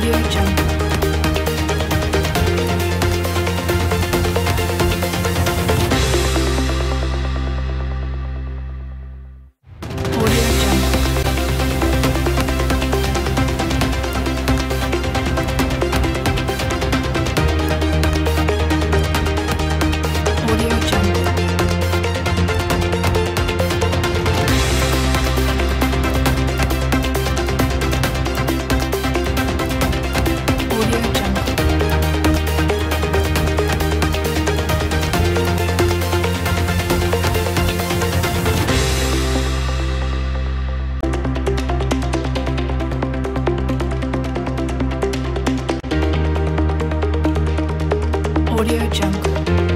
Audio Jungle. Audio Jungle.